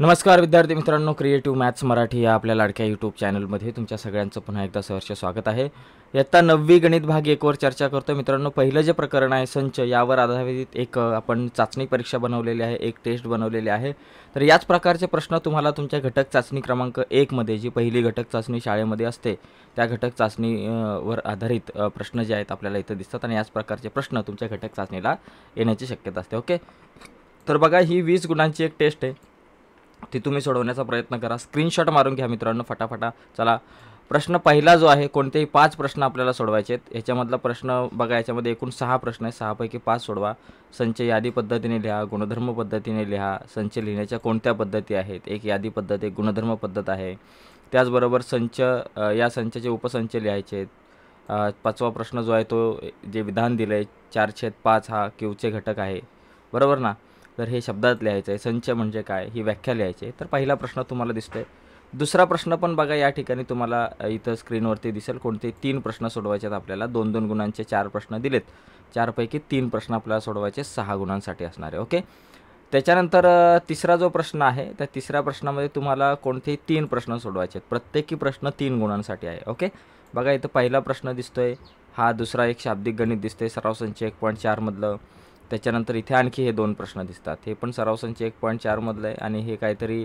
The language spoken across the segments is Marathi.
नमस्कार विद्यार्थी मित्रांनो क्रिएटिव्ह मॅथ्स मराठी या आपल्या लाडक्या यूट्यूब चॅनलमध्ये तुमच्या सगळ्यांचं पुन्हा एकदा सहर्ष स्वागत आहे. इयत्ता नववी गणित भाग एकवर चर्चा करतो मित्रांनो पहिलं जे प्रकरण आहे संच यावर आधारित एक आपण चाचणी परीक्षा बनवलेली आहे एक टेस्ट बनवलेली आहे. तर याच प्रकारचे प्रश्न तुम्हाला तुमच्या घटक चाचणी क्रमांक एकमध्ये जी पहिली घटक चाचणी शाळेमध्ये असते त्या घटक चाचणीवर आधारित प्रश्न जे आहेत आपल्याला इथं दिसतात आणि याच प्रकारचे प्रश्न तुमच्या घटक चाचणीला येण्याची शक्यता असते. ओके? तर बघा ही वीस गुणांची एक टेस्ट आहे. ती तुम्ही सोडवण्याचा प्रयत्न करा. स्क्रीनशॉट मारून घ्या मित्रांनो फटाफटा. चला प्रश्न पहिला जो आहे कोणतेही पाच प्रश्न आपल्याला सोडवायचे आहेत. ह्याच्यामधला प्रश्न बघा याच्यामध्ये एकूण सहा प्रश्न आहे सहापैकी पाच सोडवा. संच यादी पद्धतीने लिहा गुणधर्म पद्धतीने लिहा. संच लिहिण्याच्या कोणत्या पद्धती आहेत? एक यादी पद्धत एक गुणधर्म पद्धत आहे. त्याचबरोबर संच या संचाचे उपसंच लिहायचे आहेत. पाचवा प्रश्न जो आहे तो जे विधान दिलं आहे चार छेद पाच हा क्यूचे घटक आहे. बरोबर ना? तर हे शब्दात लिहायचं आहे संच म्हणजे काय ही व्याख्या लिहायची आहे तर पहिला प्रश्न तुम्हाला दिसतोय. दुसरा प्रश्न पण बघा या ठिकाणी तुम्हाला इथं स्क्रीनवरती दिसेल. कोणते तीन प्रश्न सोडवायचे आहेत आपल्याला? दोन दोन गुणांचे चार प्रश्न दिलेत. चारपैकी तीन प्रश्न आपल्याला सोडवायचे सहा गुणांसाठी असणारे ओके? त्याच्यानंतर तिसरा जो प्रश्न आहे त्या तिसऱ्या प्रश्नामध्ये तुम्हाला कोणतेही तीन प्रश्न सोडवायचे आहेत प्रत्येकी प्रश्न तीन गुणांसाठी आहे ओके? बघा इथं पहिला प्रश्न दिसतोय. हा दुसरा एक शाब्दिक गणित दिसते सराव संच एक पॉईंट चारमधलं त्याच्यानंतर इथे आणखी हे दोन प्रश्न दिसतात. हे पण सराव संच एक पॉईंट चारमधलं आहे आणि हे काहीतरी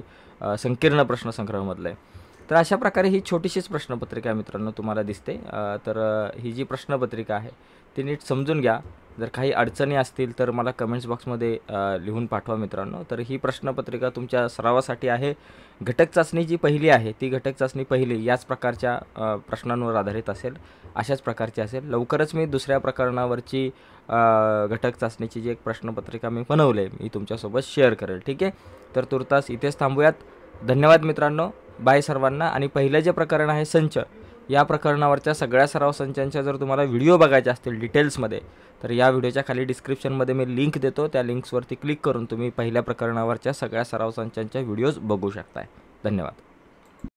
संकीर्ण प्रश्न संग्रहमधलं आहे तर अशा प्रकारे ही छोटीशीच प्रश्नपत्रिका मित्रांनो तुम्हाला दिसते. तर ही जी प्रश्नपत्रिका आहे ती नीट समजून घ्या. जर काही अडचणी असतील तर मला कमेंट्स बॉक्समध्ये लिहून पाठवा मित्रांनो. तर ही प्रश्नपत्रिका तुमच्या सरावासाठी आहे. घटक चाचणी जी पहिली आहे ती घटक चाचणी पहिली याच प्रकारच्या प्रश्नांवर आधारित असेल अशाच प्रकारची असेल. लवकरच मी दुसऱ्या प्रकरणावरची घटक चाचणीची जी एक प्रश्नपत्रिका मी बनवले आहे मी तुमच्यासोबत शेअर करेल. ठीक आहे? तर तुर्तास इथेच थांबूयात. धन्यवाद मित्रांनो. बाय सर्वांना. आणि पहिलं जे प्रकरण आहे संच. या प्रकरणावरच्या सगळ्या सराव संचांच्या जर तुम्हाला व्हिडिओ बघायचे असतील डिटेल्समध्ये तर या व्हिडिओच्या खाली डिस्क्रिप्शनमध्ये मी लिंक देतो. त्या लिंक्सवरती क्लिक करून तुम्ही पहिल्या प्रकरणावरच्या सगळ्या सराव संचांच्या व्हिडिओज बघू शकताय. धन्यवाद.